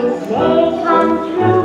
things may come true.